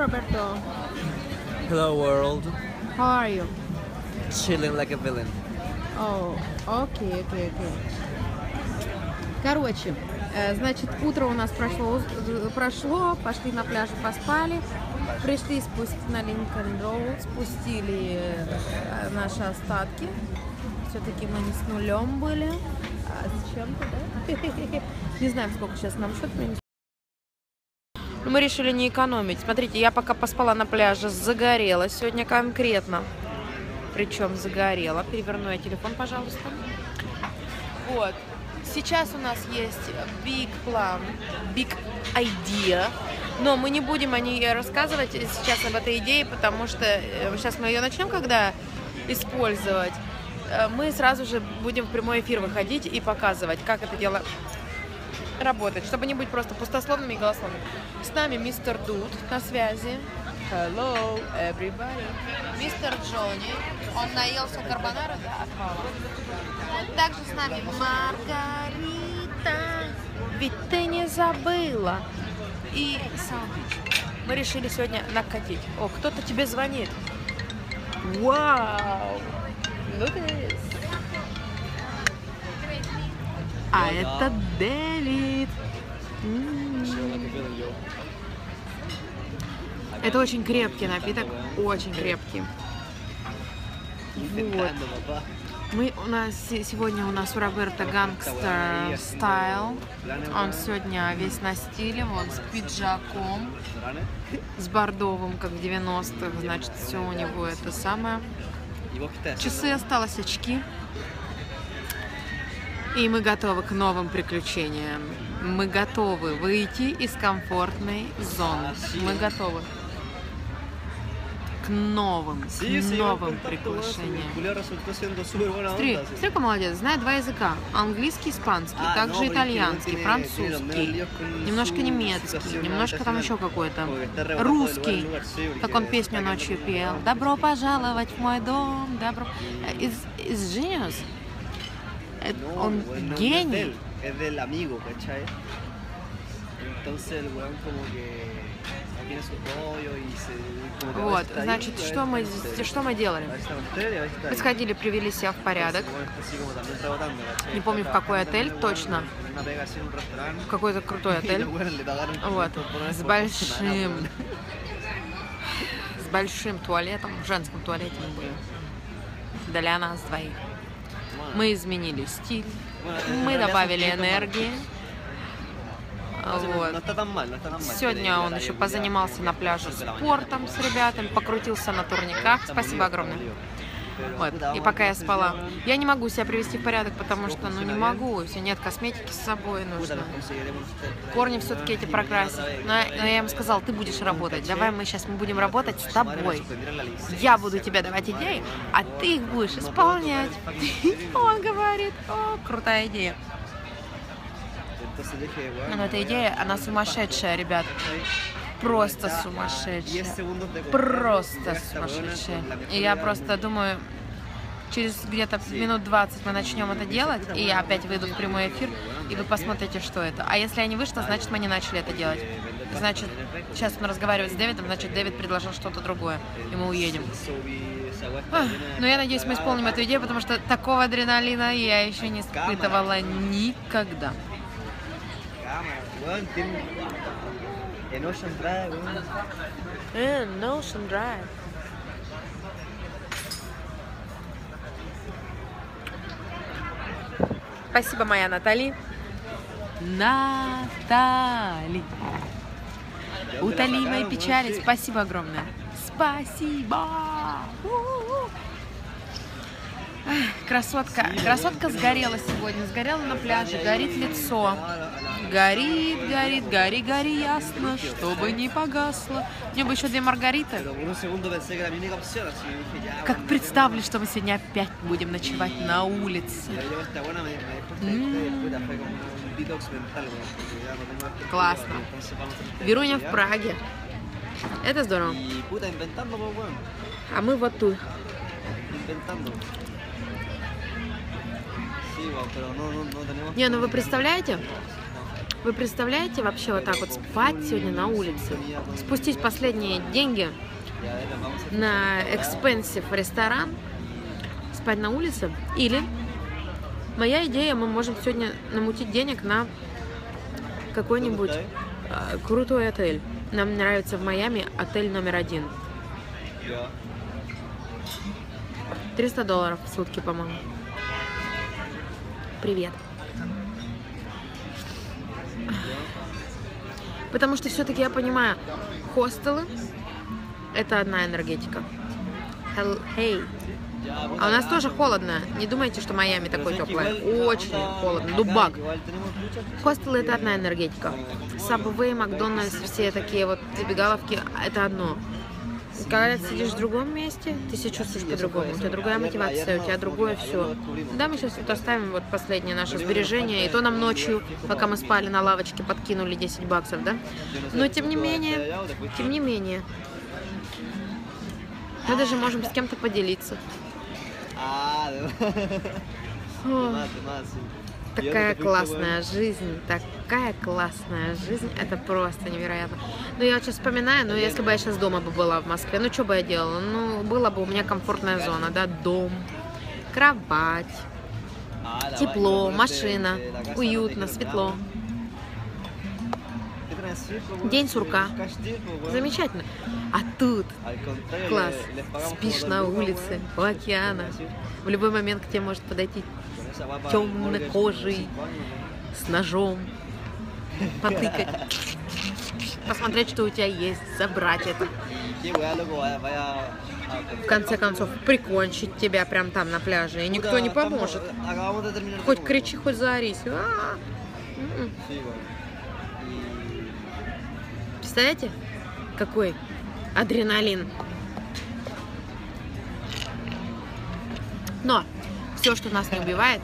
Roberto. Hello world. How are you? Chilling like a villain. О, окей, окей, окей. Короче, э, значит, утро у нас прошло, уз- прошло, пошли на пляж, поспали, пришли спустить на Линкольн Роуд, спустили э, наши остатки. Все-таки мы не с нулем были, а с чем-то, да? Не знаю, сколько сейчас нам счет принесет. Мы решили не экономить. Смотрите, я пока поспала на пляже, загорела сегодня конкретно. Причем загорела. Переверну я телефон, пожалуйста. Вот. Сейчас у нас есть big plan, big idea. Но мы не будем о ней рассказывать сейчас об этой идее, потому что э, сейчас мы ее начнем, когда использовать. Э, Мы сразу же будем в прямой эфир выходить и показывать, как это дело работать, чтобы не быть просто пустословными и голословными. С нами мистер Дуд на связи. Hello, everybody. Мистер Джонни. Он наелся карбонара, да, отвала. Также с нами Маргарита. Ведь ты не забыла. И Сандвич. Мы решили сегодня накатить. О, кто-то тебе звонит. Вау! Look at this. А это Дэвид. Это очень крепкий напиток, очень крепкий. Вот. Мы у нас се- сегодня у нас у Роберта гангстер стайл. Он сегодня весь на стиле, вот с пиджаком, с бордовым, как в 90-х. Значит, все у него это самое. ¿Y vos qué estás Часы осталось, очки. И мы готовы к новым приключениям. Мы готовы выйти из комфортной зоны. Мы готовы к новым, к новым приключениям. смотри, какой молодец, знает два языка. Английский, испанский, А, также ну, итальянский, французский, немножко немецкий, немножко там еще какой-то. Русский. Как он песню ночью пел. Добро пожаловать в мой дом. Добро. Из, из Genius. No, weón, no, no es es del amigo, ¿cachai? Entonces el weón como que tiene su rollo y se... como que a Вот, значит, что мы, что мы делали? Мы сходили, привели себя в порядок. Не помню, в какой отель un точно. un. В какой-то крутой отель. Вот, 500 dólares с большим, с большим туалетом, в женском туалете мы были. Для нас двоих. Мы изменили стиль, мы добавили 500 энергии. No- Вот. mal. Сегодня он еще позанимался на пляже спортом с ребятами, покрутился на турниках. Спасибо огромное. Вот. И пока я спала, я не могу себя привести в порядок, потому что, ну, не могу. Все, нет косметики с собой нужно. Корни все-таки эти прокрасить. Но, но я ему сказала, ты будешь работать. Давай мы сейчас мы будем работать с тобой. Я буду тебе давать идеи, а ты их будешь исполнять. Он говорит, о, крутая идея. Но эта идея, она сумасшедшая, ребят. Просто сумасшедшая. Просто сумасшедшая. И я просто думаю, через где-то минут 20 мы начнем это делать, и я опять выйду в прямой эфир, и вы посмотрите, что это. А если я не вышла, значит, мы не начали это делать. Значит, сейчас он разговаривает с Дэвидом, значит, Дэвид предложил что-то другое, и мы уедем. Ах, Но я надеюсь, мы исполним эту идею, потому что такого адреналина я еще не испытывала никогда. En Ocean Drive. Э, Notion Drive. Спасибо, моя Натали. Натали. Утоли мои печали. Спасибо огромное. Спасибо. Красотка. Красотка сгорела сегодня. Сгорела на пляже. Горит лицо. Горит, горит, гори, гори, ясно, чтобы не погасло. Мне бы еще две Маргариты. Как представлю, что мы сегодня опять будем ночевать на улице. Más Классно. Веруня в. Праге. Это здорово. А мы вот тут. Inventando. Sí, weón, pero no, no, no tenemos. Не, ну вы представляете? Вы представляете вообще вот так вот спать сегодня на улице? Спустить последние деньги на экспенсив ресторан, спать на улице. Или моя идея, мы можем сегодня намутить денег на какой-нибудь крутой отель. Нам нравится в Майами отель номер один. Ya. 300 долларов в сутки, по-моему. Привет. Потому что все-таки я понимаю, хостелы это одна энергетика. Hell- Hey. А у нас тоже холодно. Не думайте, что Майами теплое. igual Очень холодно. Дубак. muchas Хостелы это одна энергетика. Сабвей, Макдональдс, все такие вот забегаловки, это одно. Когда ты сидишь в другом месте, ты себя чувствуешь по-другому. У тебя другая мотивация, у тебя другое все. Да, мы сейчас вот оставим вот последнее наше сбережение, и то нам ночью, пока мы спали на лавочке, подкинули 10 баксов, да? Но тем не менее, тем не менее, мы даже можем с кем-то поделиться. De О, Такая классная жизнь, такая классная жизнь, это просто невероятно. Ну, я вот сейчас вспоминаю, ну, если бы я сейчас дома бы была в Москве, ну, что бы я делала? Ну, была бы у меня комфортная зона, да, дом, кровать, тепло, машина, уютно, светло. День сурка. Замечательно. А тут класс, спишь на улице, у океана. В любой момент к тебе может подойти Темнокожий. cinco años, с ножом, потыкать, посмотреть, что у тебя есть, забрать это. vaya a- В конце концов, прикончить тебя прям там на пляже, и никто не поможет. terminar. Хоть кричи, хоть заорись. М-м. Представляете, какой адреналин. Но все, что нас не убивает,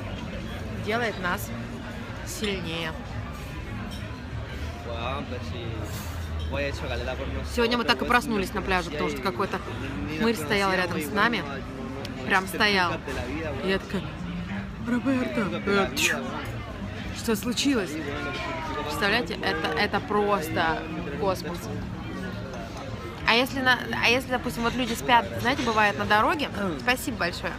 делает нас сильнее. Сегодня мы так и проснулись на пляже, потому что какой-то хмырь стоял рядом с нами. no- no- no Прям стоял. И я такая, Роберто, э, что случилось? Представляете, это, это просто космос. А если, на, а если, допустим, вот люди спят, знаете, бывает на дороге, спасибо большое,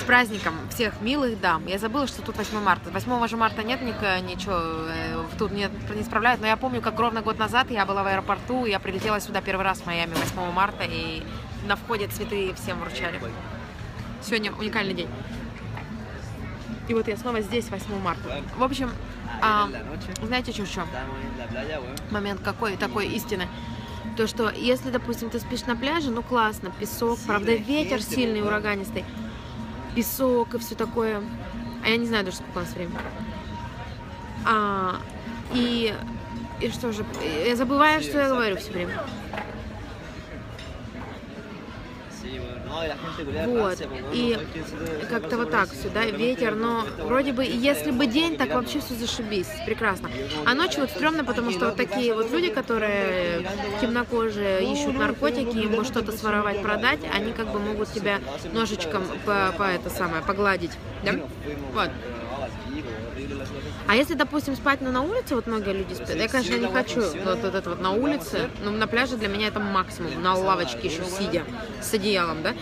С праздником всех милых дам. Я забыла, что тут 8 марта. 8 же марта нет ничего, э, тут не, не справляют. Но я помню, как ровно год назад я была в аэропорту, я прилетела сюда первый раз в Майами 8 марта, и на входе цветы всем вручали. Сегодня уникальный день. И вот я снова здесь 8 марта. В общем, а, знаете, что playa, weón. момент какой такой истины. То, что если, допустим, ты спишь на пляже, ну классно, песок, правда, ветер сильный, ураганистый, песок и все такое. А я не знаю даже, сколько у нас времени. А, и, и что же, я забываю, что я говорю все время. Sí, weón. No, y la gente culea Вот, weón, и se как-то вот так De repente, ветер, но вроде бы, это если бы день, так вообще все зашибись, прекрасно. А ночью вот стрёмно, потому что вот такие вот люди, которые темнокожие, ищут наркотики, им что-то своровать, продать, они как бы могут тебя ножичком по, по это самое, погладить, да? Вот. А если, допустим, спать ну, на улице, вот многие люди спят, я, конечно, не хочу вот, вот это вот на улице, но на пляже для меня это максимум, на лавочке еще сидя, с одеялом, да?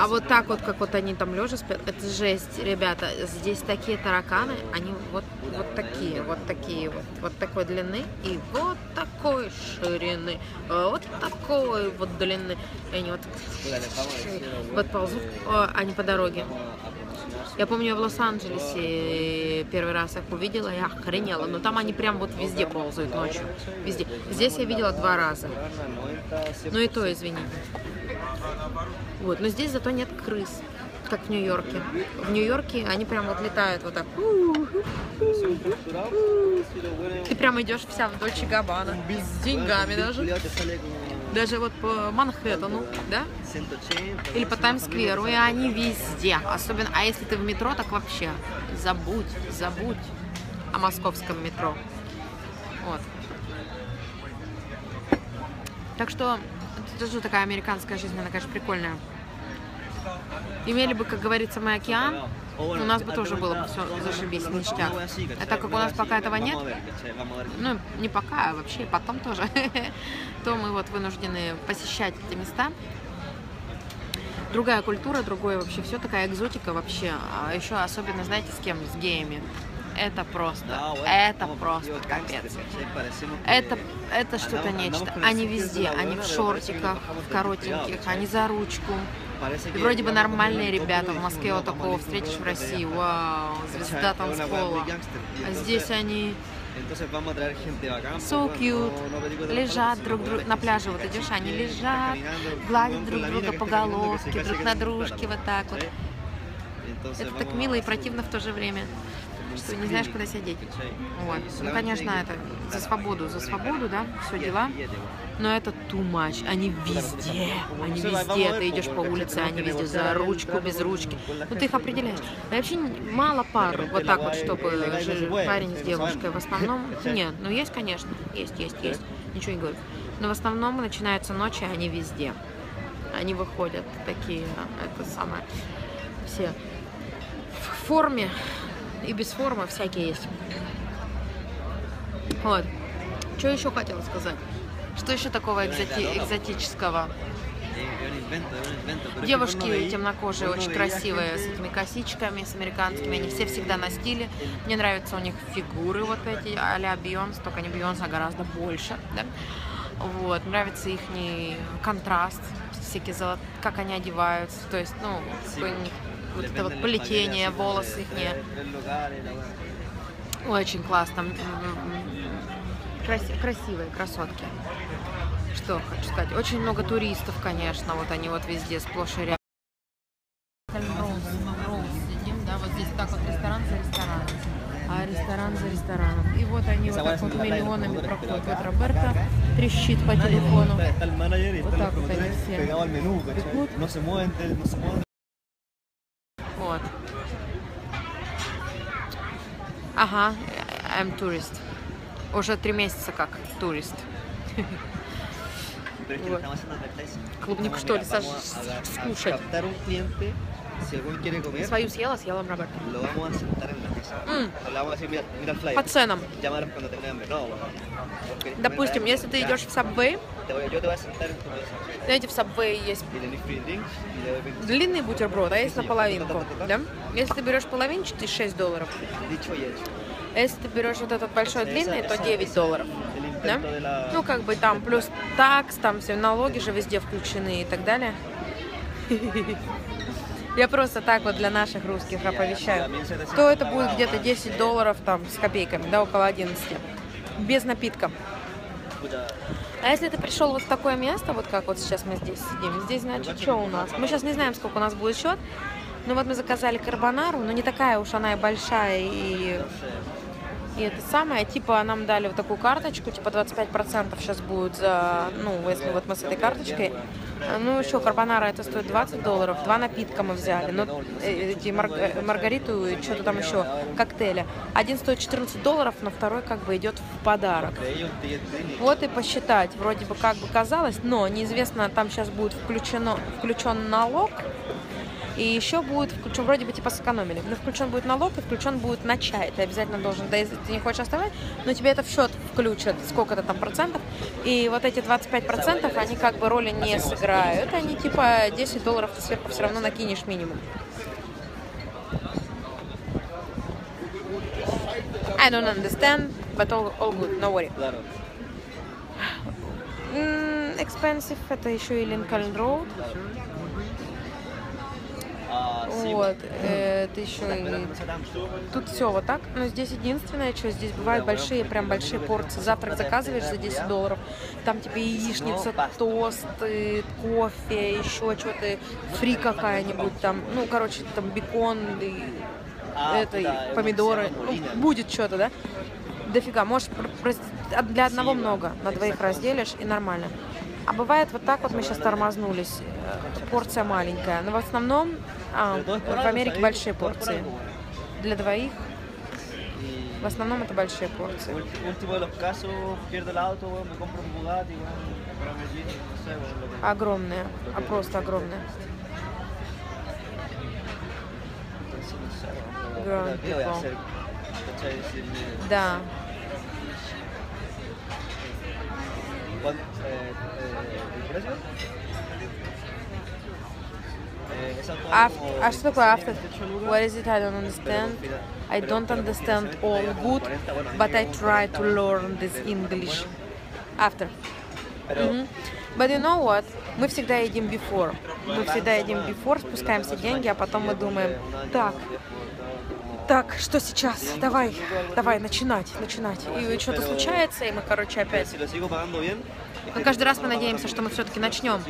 А вот так вот, как вот они там лежа спят, это жесть, ребята, здесь такие тараканы, они вот, вот такие, вот такие вот, вот такой длины и вот такой ширины, а вот такой вот длины, и они вот, weón, вот ползут, а, они по дороге. Я помню, я в Лос-Анджелесе первый раз их увидела, я охренела. Но там они прям вот везде ползают ночью. Везде. Здесь я видела два раза. su- 90, Ну и то, извини. Вот. Но здесь зато нет крыс, как в Нью-Йорке. В Нью-Йорке они прям вот летают вот так. Ты прям идешь вся в Дольче Габбана. С деньгами даже. Даже вот по Манхэттену, да? 180, Или по Таймс-скверу, и они везде. Особенно, а если ты в метро, так вообще забудь, забудь о московском метро. Вот. Так что это тоже такая американская жизнь, она, конечно, прикольная. Имели бы, как говорится, мы океан, У нас бы тоже было бы все зашибись, ништяк. А так как у нас пока этого нет, ну, не пока, а вообще потом тоже, то мы вот вынуждены посещать эти места. Другая культура, другое вообще все, такая экзотика вообще. А еще особенно, знаете, с кем? С геями. Это просто, это просто капец. Это, это что-то нечто. Они везде, они в шортиках, в коротеньких, они за ручку. И вроде бы нормальные el ребята в Москве вот "No, такого встретишь в России. Вау, звезда танцпола. А здесь они So cute, лежат друг друг на пляже. Вот идешь, они лежат, гладят друг друга по головке, друг на дружке, вот так вот. Это так мило и противно в то же время, что не знаешь, куда себя деть. ¿cachai? Вот. Ну, конечно, это за свободу, за свободу, да, все дела. Но это too much. Они везде. Они везде. Ты идешь по улице, они везде за ручку, без ручки. Ну ты их определяешь. И вообще мало пар вот так вот, чтобы парень с девушкой. В основном нет. Ну есть, конечно. Есть, есть, есть. Ничего не говорю. Но в основном начинаются ночи, они везде. Они выходят такие, это самое, все в форме и без формы всякие есть. Вот. Что еще хотела сказать? Что еще такого экзоти- экзотического? Девушки темнокожие очень красивые, с этими косичками, с американскими, они все всегда на стиле. Мне нравятся у них фигуры вот эти а-ля Бейонс, только не Бейонс, а гораздо больше. Да? Вот, нравится их контраст, всякие золот... как они одеваются, то есть, ну, вот это вот плетение, волосы их weá. Очень классно. М, м, краси- красивые красотки. Что хочу сказать. Очень много туристов, конечно. Вот они вот везде сплошь и рядом. Сидим, да, вот здесь так вот ресторан за. Ресторан за рестораном. И вот они вот так вот миллионами проходят. Вот Роберта трещит по телефону. Вот так вот они все. Бегут. Se mueven. Вот. Ага, I'm tourist. Уже три месяца как турист. Вот. Клубнику, что ли, Саш, скушать? Свою съела, съела Роберта. Mira, mira el flyer. По ценам. Llámalos cuando tengan hambre. No, bueno. Vos querés comer, Допустим, если ты идешь в Subway, Te voy- yo te voy a sentar en tu mesa. знаете, в Subway есть Y tenés free drinks y le doy 20 длинный бутерброд, а есть наполовинку, да? Если ты берешь половинчатый, 6 долларов. Dicho y hecho. А если ты берешь вот этот большой длинный, то esa- 9 esa- долларов. el Да? intento de la- Ну, как бы там плюс такс, там все налоги же везде включены и так далее. Я просто так вот для наших русских оповещаю. То это будет где-то 10 долларов там с копейками, да, около 11. Без напитка. А если ты пришел вот в такое место, вот как вот сейчас мы здесь сидим, здесь, значит, что у нас? Мы сейчас не знаем, сколько у нас будет счет. Ну вот мы заказали карбонару, но не такая уж она и большая, и, и это самое, типа нам дали вот такую карточку, типа 25% сейчас будет за, ну, если вот мы с этой карточкой. А, Ну, еще карбонара это стоит 20 долларов, два напитка мы взяли, ну, э, эти мар- э, маргариту и что-то там еще, коктейля. Один стоит 14 долларов, но второй как бы идет в подарок. Вот и посчитать, вроде бы как бы казалось, но неизвестно, там сейчас будет включено, включен налог, и еще будет включен, вроде бы типа сэкономили, но включен будет налог и включен будет на чай. Ты обязательно должен, да если ты не хочешь оставлять, но тебе это в счет включат, сколько-то там процентов, и вот эти 25 процентов, они как бы роли не сыграют, они типа 10 долларов ты сверху все равно накинешь минимум. I don't understand, but all, all good, no worry. М, Expensive, это еще и Линкольн Роуд. Ah, sí, Вот, э, это еще и... Тут все вот так, но здесь единственное, что здесь бывают большие, прям большие порции. Завтрак заказываешь за 10 долларов, там тебе яичница, тосты, кофе, еще что-то, фри какая-нибудь там, ну, короче, там бекон, и Ah, это, помидоры, ну, будет что-то, да? Дофига, просто от- для одного много, на двоих разделишь и нормально. А бывает вот так вот мы сейчас тормознулись, э, порция маленькая, но в основном а, в Америке большие порции. Для двоих в основном это большие порции. Огромные, а просто огромные. Да. ¿cuánto, eh, eh, ¿El precio? Eh, esa toda Af- como а что такое 26 after? 28 lucas. What is it? I don't understand. I don't understand all good, 40, bueno, a mí but I try to 40 learn this English. After. Мгм. But you know what? Мы всегда едим before. Мы всегда едим before, спускаемся деньги, а потом мы думаем, так, так, что сейчас? Давай, давай, начинать, начинать. И что-то случается, и мы, короче, опять. Но каждый раз мы надеемся, что мы все-таки начнем.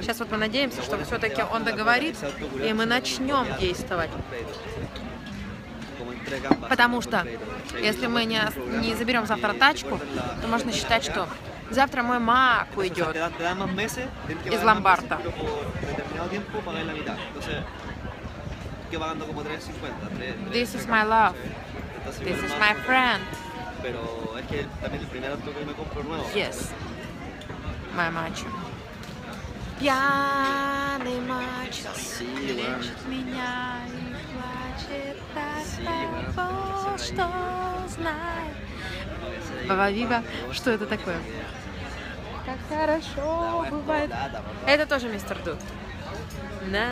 Сейчас вот мы надеемся, что все-таки он договорит, и мы начнем действовать. Потому что если мы не, не заберем завтра тачку, то можно считать, что завтра мой мак уйдет. 3.50. 3, This is my love. This is my friend. Pero es que también el primer auto que me compro nuevo. Yes. My мачо. Пьяный мачо лечит меня и плачет так того, что знает. Баба Вива, что это такое? Как хорошо бывает. Это тоже мистер Дуд. На.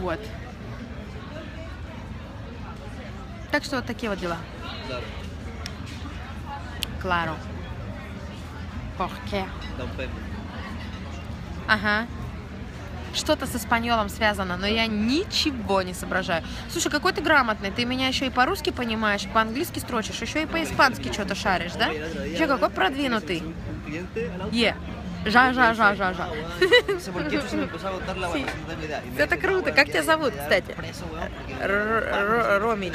Вот. Так что вот такие вот дела. Down payment. Ага. Что-то с испаньолом связано, но я ничего не соображаю. Слушай, какой ты грамотный. Ты меня еще и по-русски понимаешь, по-английски строчишь, еще и по-испански что-то шаришь, да? Че, какой продвинутый? Е. Жа, жа, жа, жа, жа. Это круто. Как тебя зовут, кстати? Ромич.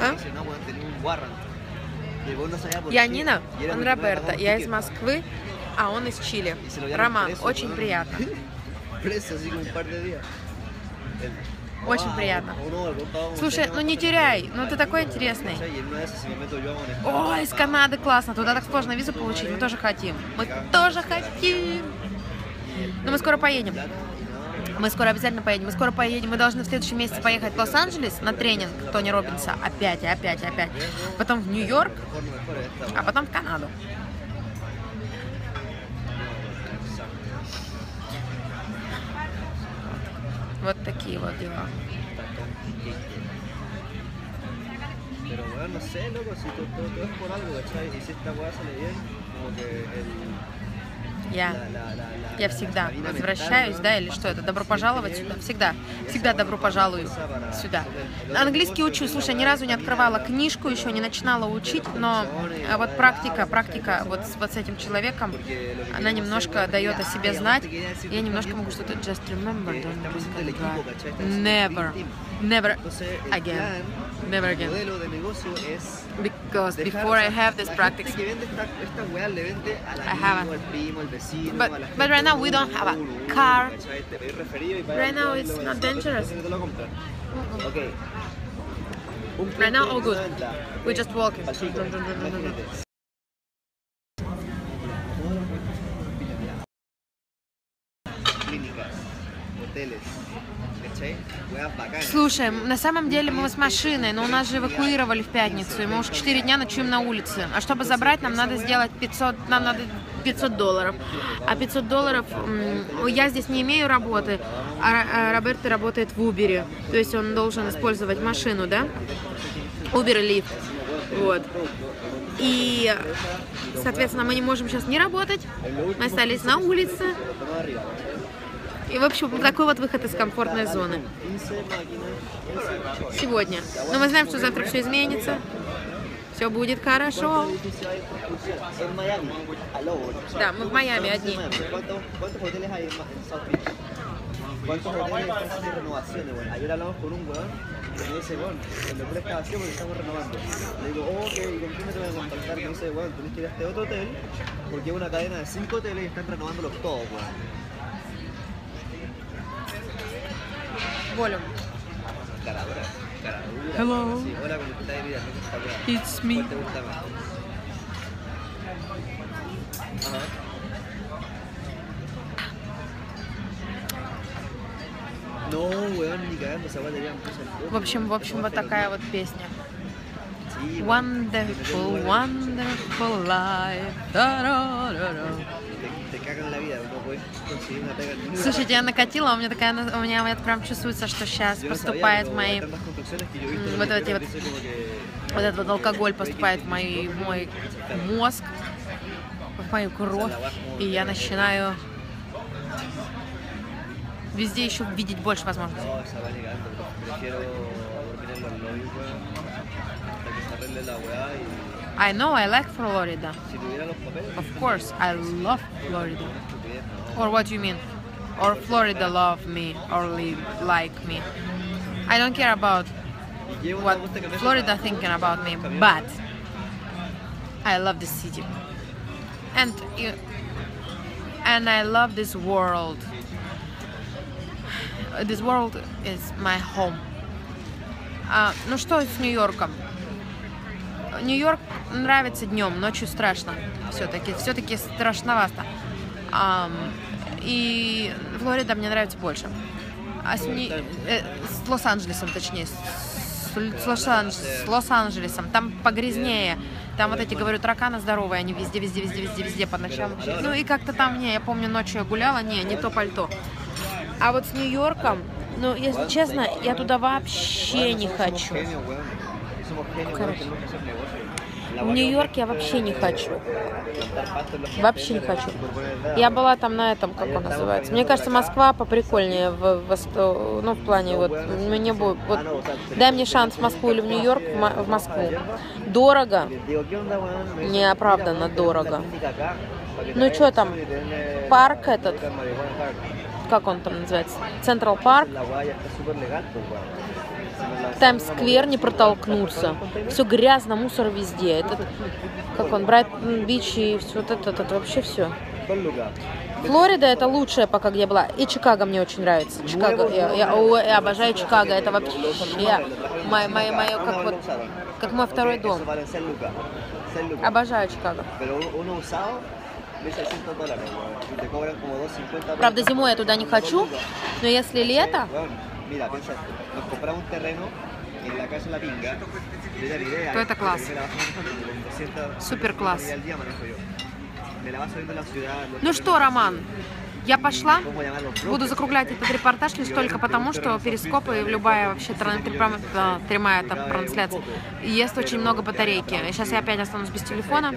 А? Я. Нина, он Роберто, un я из. Москвы, а он из Чили. Роман, очень приятно. Очень Ah, приятно. Слушай, ну не теряй, ну ты такой интересный. Ой, из Канады классно, туда так сложно визу получить, мы тоже хотим. Мы тоже хотим. Но мы скоро поедем. Мы скоро обязательно поедем. Мы скоро поедем. Мы должны в следующем месяце поехать в Лос-Анджелес на тренинг Тони Робинса. Опять, опять, опять. Потом в Нью-Йорк, а потом в Канаду. Вот такие вот дела. Pero bueno, no sé, loco, si todo, todo es por algo, ¿cachai? Y si esta weá sale bien, como que el, Я, я всегда возвращаюсь, да, или что это? Добро пожаловать сюда. Всегда. Всегда добро пожалую сюда. Английский учу. Слушай, ни разу не открывала книжку, еще не начинала учить, но а вот практика, практика вот с, вот с этим человеком, она немножко дает о себе знать. Я немножко могу что-то just remember. Never, never again, never again. because before I have this practice. I haven't. But, but right now we don't have a car. Right now it's not dangerous. Okay. Right now all good. We're just walking. Clínicas, hoteles. Слушай, на самом деле мы с машиной, но у нас же эвакуировали в пятницу, и мы уже 4 дня ночуем на улице. А чтобы забрать, нам надо сделать 500, нам надо 500 долларов. А 500 долларов, я здесь не имею работы, а а Роберто работает в Uber, то есть он должен использовать машину, да? Uber и Lyft, вот. И, соответственно, мы не можем сейчас не работать, мы остались на улице. И, в общем, такой вот выход из комфортной зоны. 15 máquinas, 15 сегодня. Но мы знаем, что завтра все изменится. Все будет хорошо. Да, мы в Майами одни. ¿Cuántos, ¿Cuántos hoteles están haciendo renovaciones, weón? Ayer hablamos con un weón y me dice, weón, el hotel está vacío porque estamos renovando. Le digo, oh, ok, ¿y con quién me tengo que contactar? Me dice, weón, tenés que ir a este otro hotel porque es una cadena de cinco hoteles y están renovándolos todos, weón. Está weón? It's me. No, weón, me puso el В общем, в общем, вот такая вот песня. Wonderful, wonderful life. Да-да-да-да. Te, te cagan una pega en ningún Слушайте, я накатила, у меня такая, у меня вот прям чувствуется, что сейчас поступает в мои, вот эти вот- que вот этот вот алкоголь поступает в мой, мой мозг, в мою кровь, и я начинаю везде еще видеть больше возможностей. no, esa va llegando, prefiero dormir en los lobbies, weón, hasta que se arregle la weá y I know I like Florida. si tuviera los papeles, Of course, I love Florida. estupidez, no. Or what do you mean? Or Florida love me or live like me. I don't care about Y llevo what una vuelta que me hace Florida la- thinking about me, camión. but I love the city. And you, and I love this world. This world is my home. А, ну что с Нью-Йорком? Нью-Йорк нравится днем, ночью страшно. Все-таки, все-таки страшновато. Ам, и Флорида мне нравится больше. А с, Ни- э, с Лос-Анджелесом, точнее, с, с Лос-Анджелесом. Там погрязнее. Там вот эти, говорю, тараканы здоровые, они везде, везде, везде, везде, везде по ночам. Ну и как-то там, не, я помню, ночью я гуляла, не, не то пальто. А вот с Нью-Йорком, ну, если честно, я туда вообще не хочу. Короче. В Нью-Йорк я вообще не хочу. Вообще не хочу. Я была там на этом, как он называется. Мне кажется, Москва поприкольнее в, восто- ну, в плане вот мне будет. Вот, дай мне шанс в Москву или в Нью-Йорк, в, Мо- в Москву. Дорого. Неоправданно "Mira, weón, дорого. Ну hagan там, парк этот? Как он там называется? Централ Парк. Таймс-сквер не протолкнуться. Все грязно, мусор везде. Этот, как он, Брайтон Бич и все вот это, это вообще все. Флорида это лучшее пока, где была. И Чикаго мне очень нравится. Чикаго, я, я- о, я обожаю Чикаго. Это вообще мое, мое, мое, как вот, как мой второй дом. Eso vale 6 lucas. 6 lucas. Обожаю Чикаго. Pero uno- uno usado, 1600 dólares, weón. Y te cobran como 250 por Правда, зимой я туда не хочу, но если лето, mira, piensa esto. Nos compramos un terreno en la casa La Pinga. Yo ya miré. То это класс. Me la vas manejando, con 200 Супер класс. Ну что, Роман, я пошла. Буду закруглять этот репортаж лишь только потому, что перископ и любая вообще прямая там трансляция ест очень много батарейки. Сейчас я опять останусь без телефона.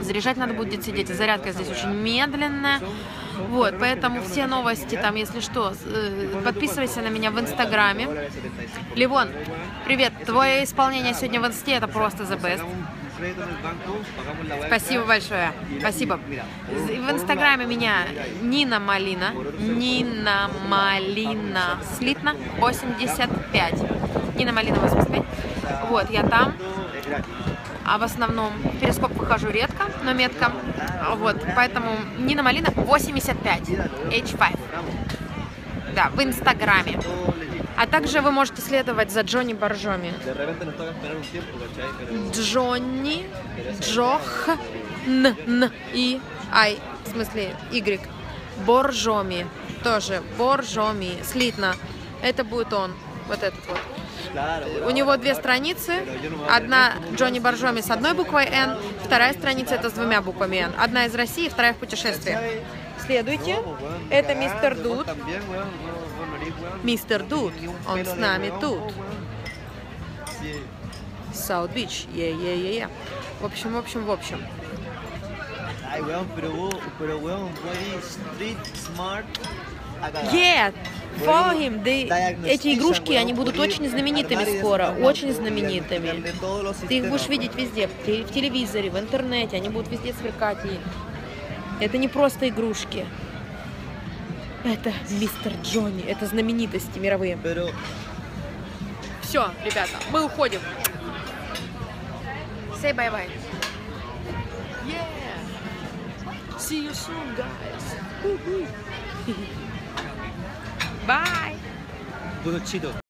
Заряжать надо будет сидеть. Зарядка здесь очень медленная. Вот, поэтому все новости там, если что, э, подписывайся на меня в Инстаграме. Dólares 75. Ливон, привет. Твое исполнение сегодня в Инсте это просто the best. Спасибо большое. Спасибо. В Инстаграме меня Нина Малина. Нина Малина Слитна 85. Нина Малина 85. Вот, я там. А в основном в перископ выхожу редко, но метко. Вот, поэтому Нина Малина 85. H5. Да, в Инстаграме. А также вы можете следовать за Джонни Боржоми. Джонни, Джох, Н, Н, И, Ай, в смысле Y. Боржоми, тоже Боржоми, слитно. Это будет он, вот этот вот. У него две страницы. Одна Джонни Боржоми с одной буквой Н, вторая страница это с двумя буквами Н. Одна из России, вторая в путешествии. Следуйте. Это мистер Дуд. Мистер Дуд, он с нами тут. vos, weón. Sí. Саут Бич, е-е-е-е. В общем, в общем, в общем. Yeah, Diagnostication, эти игрушки, они будут очень знаменитыми скоро, очень знаменитыми. Ты их будешь видеть везде, в те- в телевизоре, в интернете, они будут везде сверкать. И это не просто игрушки. Это мистер Джонни, это знаменитости мировые. Все, ребята, мы уходим. Say bye-bye. Yeah. See you soon, guys. Bye.